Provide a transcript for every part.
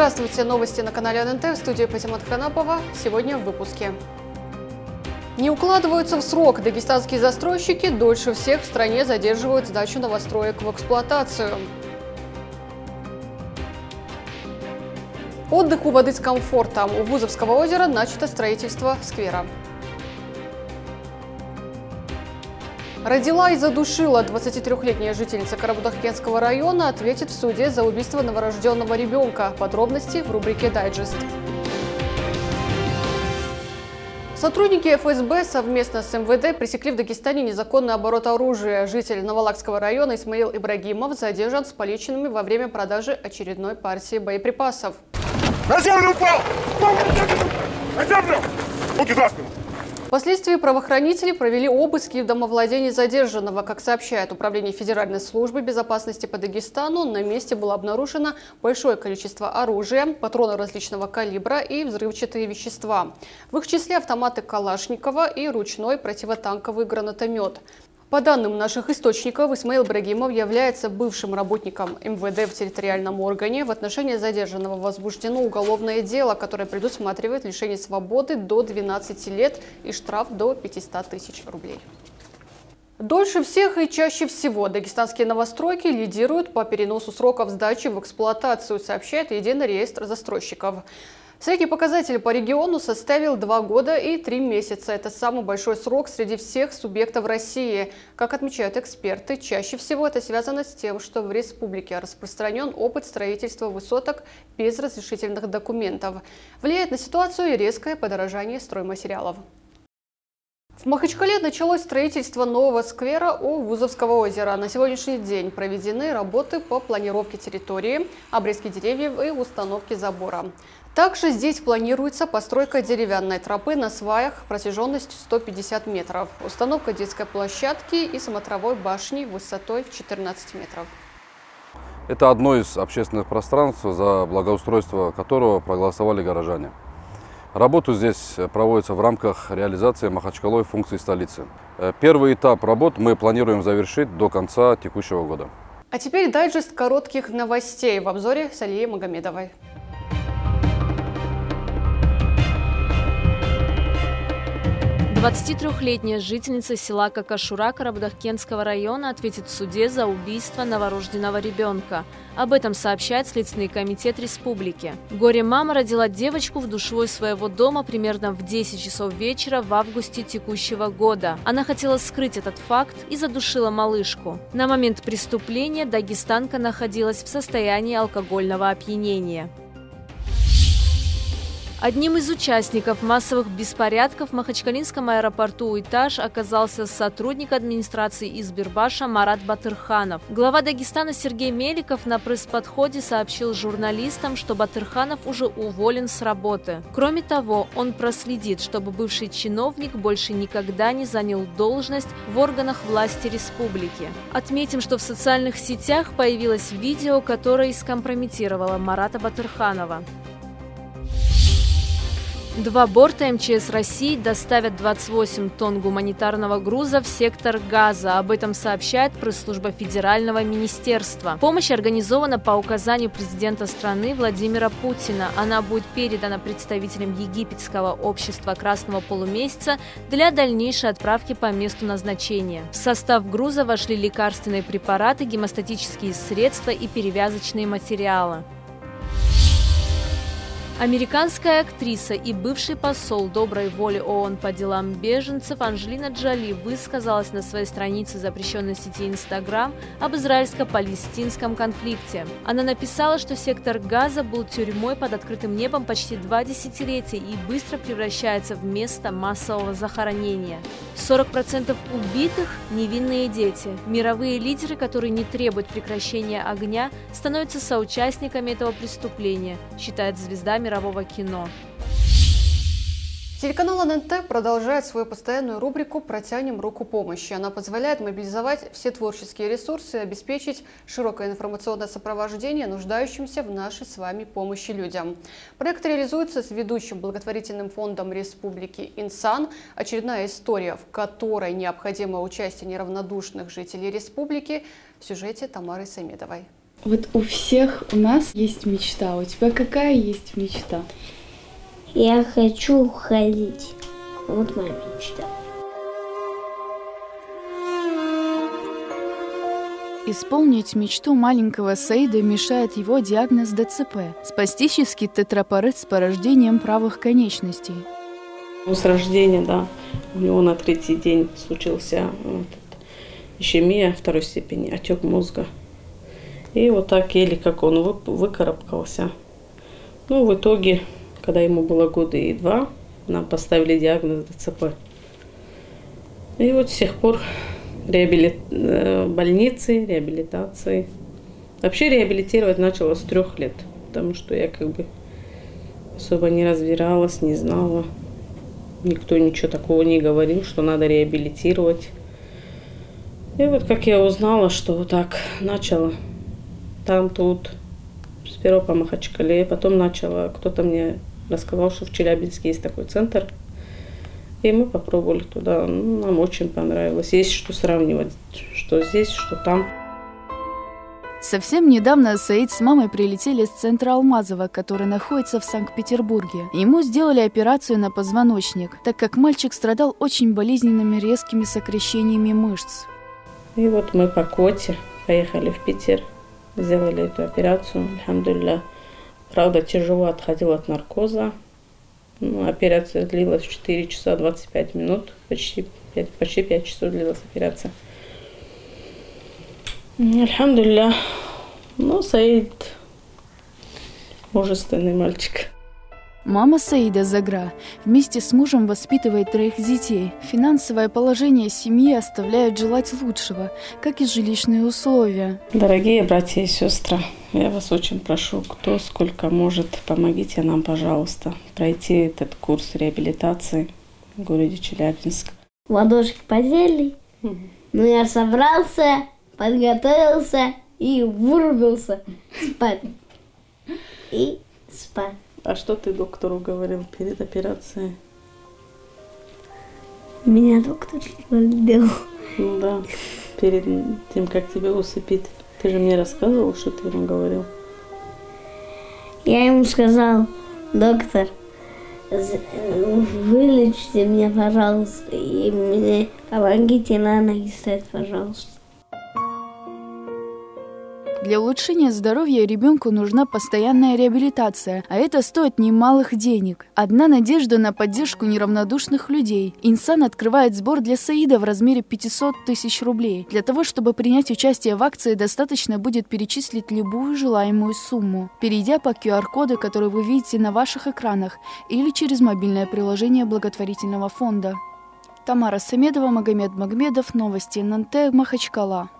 Здравствуйте, новости на канале ННТ в студии Патимат Ханапова. Сегодня в выпуске. Не укладываются в срок. Дагестанские застройщики дольше всех в стране задерживают сдачу новостроек в эксплуатацию. Отдых у воды с комфортом. У Вузовского озера начато строительство сквера. Родила и задушила 23-летняя жительница Карабудахкенского района ответит в суде за убийство новорожденного ребенка. Подробности в рубрике «Дайджест». Сотрудники ФСБ совместно с МВД пресекли в Дагестане незаконный оборот оружия. Житель Новолакского района Исмаил Ибрагимов задержан с поличенными во время продажи очередной партии боеприпасов. На землю упал! На землю! Руки за спину! Впоследствии правоохранители провели обыски в домовладении задержанного. Как сообщает Управление Федеральной службы безопасности по Дагестану, на месте было обнаружено большое количество оружия, патроны различного калибра и взрывчатые вещества. В их числе автоматы Калашникова и ручной противотанковый гранатомет. По данным наших источников, Исмаил Брагимов является бывшим работником МВД в территориальном органе. В отношении задержанного возбуждено уголовное дело, которое предусматривает лишение свободы до 12 лет и штраф до 500 тысяч рублей. Дольше всех и чаще всего дагестанские новостройки лидируют по переносу сроков сдачи в эксплуатацию, сообщает Единый реестр застройщиков. Средний показатель по региону составил 2 года и 3 месяца. Это самый большой срок среди всех субъектов России. Как отмечают эксперты, чаще всего это связано с тем, что в республике распространен опыт строительства высоток без разрешительных документов. Влияет на ситуацию и резкое подорожание стройматериалов. В Махачкале началось строительство нового сквера у Вузовского озера. На сегодняшний день проведены работы по планировке территории, обрезке деревьев и установке забора. Также здесь планируется постройка деревянной тропы на сваях протяженностью 150 метров, установка детской площадки и смотровой башни высотой в 14 метров. Это одно из общественных пространств, за благоустройство которого проголосовали горожане. Работу здесь проводится в рамках реализации Махачкалой функций столицы. Первый этап работ мы планируем завершить до конца текущего года. А теперь дайджест коротких новостей в обзоре с Алией Магомедовой. 23-летняя жительница села Какашура Карабудахкенского района ответит в суде за убийство новорожденного ребенка. Об этом сообщает Следственный комитет республики. Горе-мама родила девочку в душевой своего дома примерно в 10 часов вечера в августе текущего года. Она хотела скрыть этот факт и задушила малышку. На момент преступления дагестанка находилась в состоянии алкогольного опьянения. Одним из участников массовых беспорядков в Махачкалинском аэропорту «Уитаж» оказался сотрудник администрации Избербаша Марат Батырханов. Глава Дагестана Сергей Меликов на пресс-подходе сообщил журналистам, что Батырханов уже уволен с работы. Кроме того, он проследит, чтобы бывший чиновник больше никогда не занял должность в органах власти республики. Отметим, что в социальных сетях появилось видео, которое скомпрометировало Марата Батырханова. Два борта МЧС России доставят 28 тонн гуманитарного груза в сектор Газа. Об этом сообщает пресс-служба Федерального министерства. Помощь организована по указанию президента страны Владимира Путина. Она будет передана представителям египетского общества Красного полумесяца для дальнейшей отправки по месту назначения. В состав груза вошли лекарственные препараты, гемостатические средства и перевязочные материалы. Американская актриса и бывший посол доброй воли ООН по делам беженцев Анжелина Джоли высказалась на своей странице запрещенной сети Инстаграм об израильско-палестинском конфликте. Она написала, что сектор Газа был тюрьмой под открытым небом почти два десятилетия и быстро превращается в место массового захоронения. 40% убитых – невинные дети. Мировые лидеры, которые не требуют прекращения огня, становятся соучастниками этого преступления, считает звезда мирового кино. Телеканал ННТ продолжает свою постоянную рубрику «Протянем руку помощи». Она позволяет мобилизовать все творческие ресурсы и обеспечить широкое информационное сопровождение нуждающимся в нашей с вами помощи людям. Проект реализуется с ведущим благотворительным фондом Республики «Инсан». Очередная история, в которой необходимо участие неравнодушных жителей республики в сюжете Тамары Самедовой. Вот у всех у нас есть мечта. У тебя какая есть мечта? Я хочу ходить. Вот моя мечта. Исполнить мечту маленького Саида мешает его диагноз ДЦП – спастический тетрапарет с порождением правых конечностей. Ну, с рождения, да. У него на третий день случился вот, ишемия второй степени, отек мозга. И вот так еле как он вы, выкарабкался. Ну, в итоге, когда ему было года и два, нам поставили диагноз ДЦП. И вот с тех пор реабили... Э, больницы, реабилитации. Вообще реабилитировать начала с трех лет, потому что я как бы особо не разбиралась, не знала. Никто ничего такого не говорил, что надо реабилитировать. И вот как я узнала, что вот так начала там, тут, сперва по Махачкале, потом начала, кто-то мне рассказал, что в Челябинске есть такой центр – и мы попробовали туда. Ну, нам очень понравилось. Есть что сравнивать, что здесь, что там. Совсем недавно Саид с мамой прилетели с центра Алмазова, который находится в Санкт-Петербурге. Ему сделали операцию на позвоночник, так как мальчик страдал очень болезненными резкими сокращениями мышц. И вот мы по коте поехали в Питер, сделали эту операцию, алхамдулилля. Правда, тяжело отходил от наркоза, ну, операция длилась 4 часа 25 минут, почти 5, почти 5 часов длилась операция. Альхамдулилля. Ну, Саид мужественный мальчик. Мама Саида Загра вместе с мужем воспитывает троих детей. Финансовое положение семьи оставляет желать лучшего, как и жилищные условия. Дорогие братья и сестры, я вас очень прошу, кто сколько может, помогите нам, пожалуйста, пройти этот курс реабилитации в городе Челябинск. Ладошки подели, ну я собрался, подготовился и вырубился спать. И спать. А что ты доктору говорил перед операцией? Меня доктор делал. Ну да, перед тем, как тебя усыпить. Ты же мне рассказывал, что ты ему говорил. Я ему сказал, доктор, вылечите меня, пожалуйста, и мне помогите на ноги стать, пожалуйста. Для улучшения здоровья ребенку нужна постоянная реабилитация, а это стоит немалых денег. Одна надежда на поддержку неравнодушных людей. Инсан открывает сбор для Саида в размере 500 тысяч рублей. Для того, чтобы принять участие в акции, достаточно будет перечислить любую желаемую сумму, перейдя по QR-коду, который вы видите на ваших экранах, или через мобильное приложение благотворительного фонда. Тамара Самедова, Магомед Магмедов, Новости ННТ, Махачкала.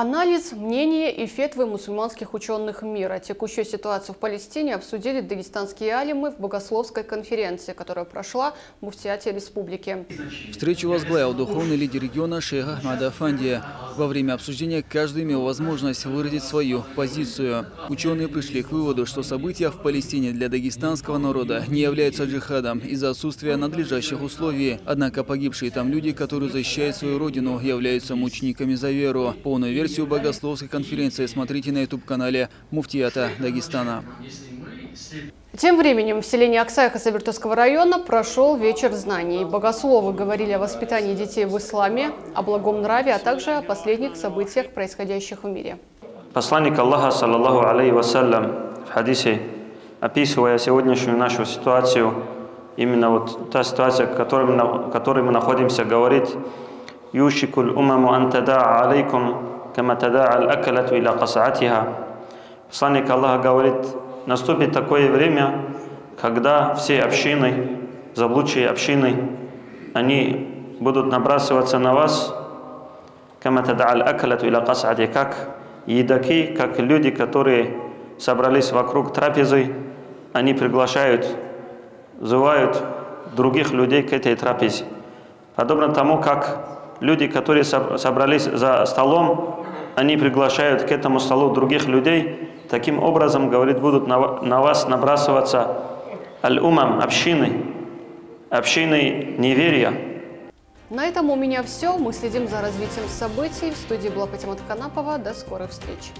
Анализ, мнения и фетвы мусульманских ученых мира. Текущую ситуацию в Палестине обсудили дагестанские алимы в богословской конференции, которая прошла в Муфтиате республики. Встречу возглавил духовный лидер региона шейх Ахмад Афандия. Во время обсуждения каждый имел возможность выразить свою позицию. Ученые пришли к выводу, что события в Палестине для дагестанского народа не являются джихадом из-за отсутствия надлежащих условий. Однако погибшие там люди, которые защищают свою родину, являются мучениками за веру. Полную версию богословской конференции смотрите на YouTube-канале Муфтията Дагестана. Тем временем в селении Аксай Хасавиртовского района прошел вечер знаний. Богословы говорили о воспитании детей в исламе, о благом нраве, а также о последних событиях, происходящих в мире. Посланник Аллаха, саллаллаху алейhi вассалям, в хадисе, описывая сегодняшнюю нашу ситуацию, именно вот та ситуация, в которой мы, в которой мы находимся, говорит «Юшикуль умаму ан тадаа алейкум кама тадаа аль-акалату иля касаатиха». Посланник Аллаха говорит, наступит такое время, когда все общины, заблудшие общины, они будут набрасываться на вас, кама тадаа аль-акалату иля касаати, как едаки, как люди, которые собрались вокруг трапезы, они приглашают, взывают других людей к этой трапезе. Подобно тому, как люди, которые собрались за столом, они приглашают к этому столу других людей, таким образом, говорит, будут на, вас набрасываться аль-умам, общины, общины неверия. На этом у меня все. Мы следим за развитием событий. В студии была Патимат Канапова. До скорых встреч.